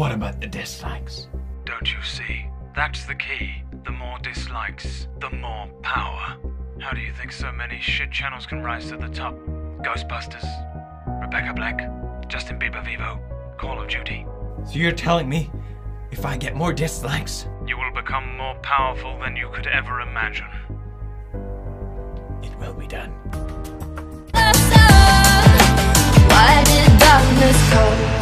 What about the dislikes? Don't you see? That's the key. The more dislikes, the more power. How do you think so many shit channels can rise to the top? Ghostbusters, Rebecca Black, Justin Bieber VEVO, Call of Duty. So you're telling me if I get more dislikes, You will become more powerful than you could ever imagine. it will be done.